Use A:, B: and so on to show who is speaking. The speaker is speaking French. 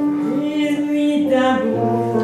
A: Mise-lui.